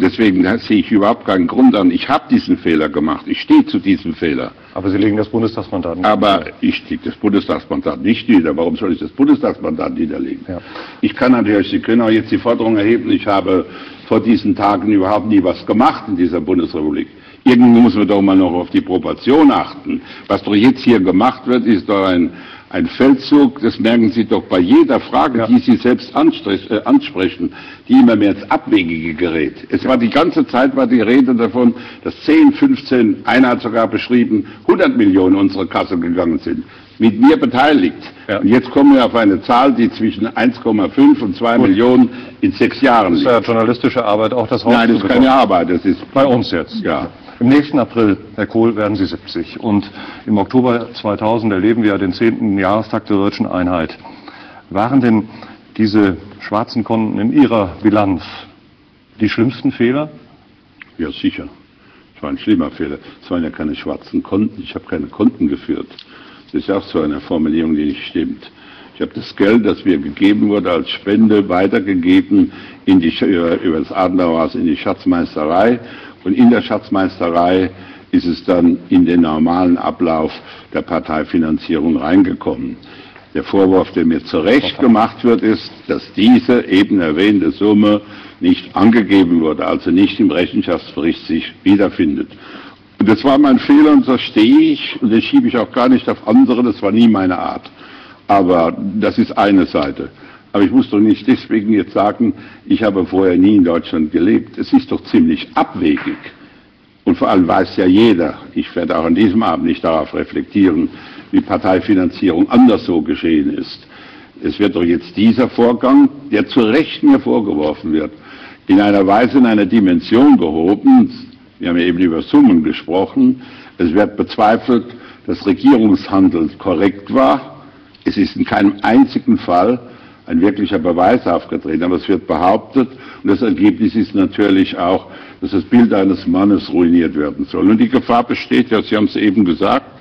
Und deswegen sehe ich überhaupt keinen Grund an. Ich habe diesen Fehler gemacht. Ich stehe zu diesem Fehler. Aber Sie legen das Bundestagsmandat nicht Aber ich lege das Bundestagsmandat nicht nieder. Warum soll ich das Bundestagsmandat niederlegen? Ja. Ich kann natürlich, Sie können auch jetzt die Forderung erheben, ich habe vor diesen Tagen überhaupt nie was gemacht in dieser Bundesrepublik. Irgendwie muss man doch mal noch auf die Proportion achten. Was doch jetzt hier gemacht wird, ist doch ein, ein Feldzug, das merken Sie doch bei jeder Frage, ja. die Sie selbst äh, ansprechen, die immer mehr ins Abwegige gerät. Es war die ganze Zeit war die Rede davon, dass 10, 15, einer hat sogar beschrieben, 100 Millionen unsere Kasse gegangen sind mit mir beteiligt. Ja. Und jetzt kommen wir auf eine Zahl, die zwischen 1,5 und 2 Gut. Millionen in sechs Jahren liegt. Das ist ja journalistische Arbeit, auch das Haus Nein, das ist keine Arbeit, das ist bei uns jetzt. Ja. Im nächsten April, Herr Kohl, werden Sie 70. Und im Oktober 2000 erleben wir den 10. Jahrestag der deutschen Einheit. Waren denn diese schwarzen Konten in Ihrer Bilanz die schlimmsten Fehler? Ja, sicher. Es war ein schlimmer Fehler. Es waren ja keine schwarzen Konten. Ich habe keine Konten geführt. Das ist auch so eine Formulierung, die nicht stimmt. Ich habe das Geld, das mir gegeben wurde als Spende, weitergegeben in die, über, über das Adlerhaus in die Schatzmeisterei und in der Schatzmeisterei ist es dann in den normalen Ablauf der Parteifinanzierung reingekommen. Der Vorwurf, der mir zu Recht gemacht wird, ist, dass diese eben erwähnte Summe nicht angegeben wurde, also nicht im Rechenschaftsbericht sich wiederfindet. Und das war mein Fehler und das stehe ich und das schiebe ich auch gar nicht auf andere, das war nie meine Art. Aber das ist eine Seite. Aber ich muss doch nicht deswegen jetzt sagen, ich habe vorher nie in Deutschland gelebt. Es ist doch ziemlich abwegig. Und vor allem weiß ja jeder, ich werde auch an diesem Abend nicht darauf reflektieren, wie Parteifinanzierung anders so geschehen ist. Es wird doch jetzt dieser Vorgang, der zu Recht mir vorgeworfen wird, in einer Weise in einer Dimension gehoben, wir haben ja eben über Summen gesprochen, es wird bezweifelt, dass Regierungshandel korrekt war. Es ist in keinem einzigen Fall ein wirklicher Beweis aufgetreten, aber es wird behauptet, und das Ergebnis ist natürlich auch, dass das Bild eines Mannes ruiniert werden soll. Und die Gefahr besteht ja, Sie haben es eben gesagt,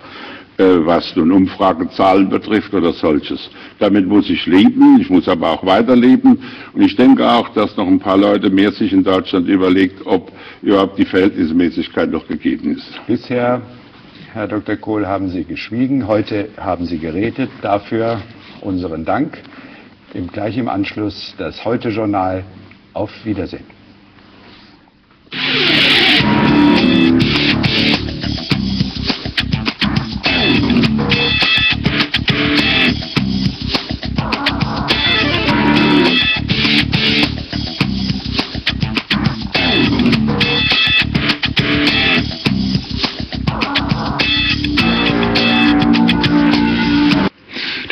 was nun Umfragezahlen betrifft oder solches. Damit muss ich leben, ich muss aber auch weiterleben. Und ich denke auch, dass noch ein paar Leute mehr sich in Deutschland überlegt, ob überhaupt die Verhältnismäßigkeit noch gegeben ist. Bisher, Herr Dr. Kohl, haben Sie geschwiegen, heute haben Sie geredet. Dafür unseren Dank im, gleich im Anschluss das Heute-Journal. Auf Wiedersehen.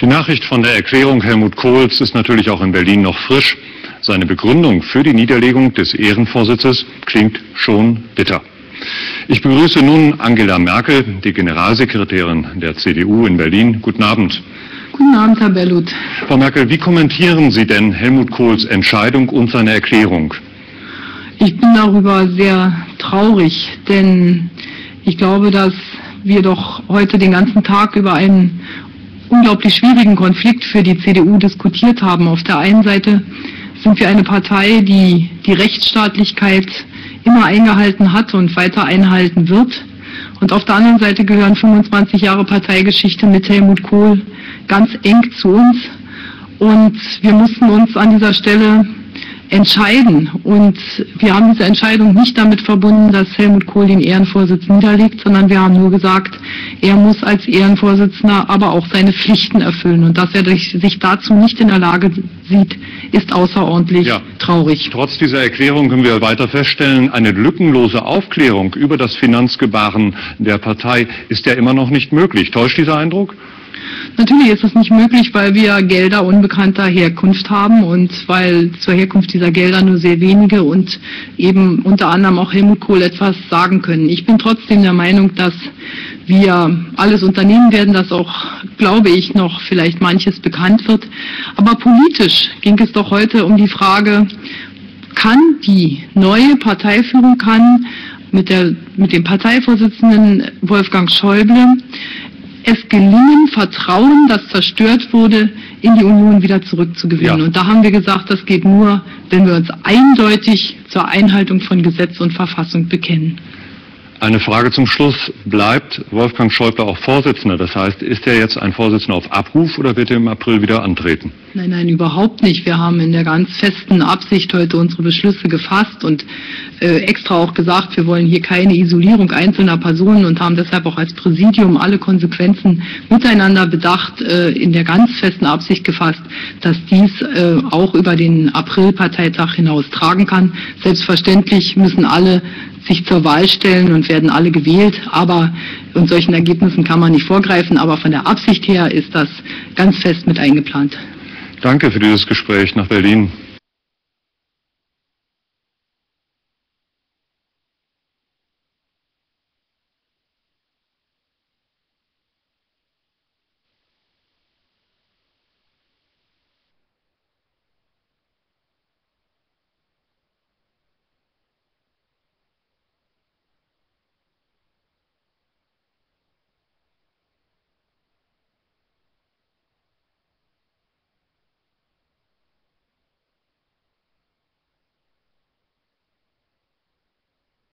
Die Nachricht von der Erklärung Helmut Kohls ist natürlich auch in Berlin noch frisch. Seine Begründung für die Niederlegung des Ehrenvorsitzes klingt schon bitter. Ich begrüße nun Angela Merkel, die Generalsekretärin der CDU in Berlin. Guten Abend. Guten Abend, Herr Bellut. Frau Merkel, wie kommentieren Sie denn Helmut Kohls Entscheidung und seine Erklärung? Ich bin darüber sehr traurig, denn ich glaube, dass wir doch heute den ganzen Tag über einen unglaublich schwierigen Konflikt für die CDU diskutiert haben. Auf der einen Seite sind wir eine Partei, die die Rechtsstaatlichkeit immer eingehalten hat und weiter einhalten wird. Und auf der anderen Seite gehören 25 Jahre Parteigeschichte mit Helmut Kohl ganz eng zu uns. Und wir mussten uns an dieser Stelle entscheiden. Und wir haben diese Entscheidung nicht damit verbunden, dass Helmut Kohl den Ehrenvorsitz niederlegt, sondern wir haben nur gesagt, er muss als Ehrenvorsitzender aber auch seine Pflichten erfüllen. Und dass er sich dazu nicht in der Lage sieht, ist außerordentlich ja. traurig. Trotz dieser Erklärung können wir weiter feststellen, eine lückenlose Aufklärung über das Finanzgebaren der Partei ist ja immer noch nicht möglich. Täuscht dieser Eindruck? Natürlich ist es nicht möglich, weil wir Gelder unbekannter Herkunft haben und weil zur Herkunft dieser Gelder nur sehr wenige und eben unter anderem auch Helmut Kohl etwas sagen können. Ich bin trotzdem der Meinung, dass wir alles unternehmen werden, dass auch, glaube ich, noch vielleicht manches bekannt wird. Aber politisch ging es doch heute um die Frage, kann die neue Parteiführung, kann mit, der, mit dem Parteivorsitzenden Wolfgang Schäuble es gelingen, Vertrauen, das zerstört wurde, in die Union wieder zurückzugewinnen. Ja. Und da haben wir gesagt, das geht nur, wenn wir uns eindeutig zur Einhaltung von Gesetz und Verfassung bekennen. Eine Frage zum Schluss. Bleibt Wolfgang Schäuble auch Vorsitzender? Das heißt, ist er jetzt ein Vorsitzender auf Abruf oder wird er im April wieder antreten? Nein, nein, überhaupt nicht. Wir haben in der ganz festen Absicht heute unsere Beschlüsse gefasst und äh, extra auch gesagt, wir wollen hier keine Isolierung einzelner Personen und haben deshalb auch als Präsidium alle Konsequenzen miteinander bedacht, äh, in der ganz festen Absicht gefasst, dass dies äh, auch über den April-Parteitag hinaus tragen kann. Selbstverständlich müssen alle sich zur Wahl stellen und werden alle gewählt, aber und solchen Ergebnissen kann man nicht vorgreifen, aber von der Absicht her ist das ganz fest mit eingeplant. Danke für dieses Gespräch nach Berlin.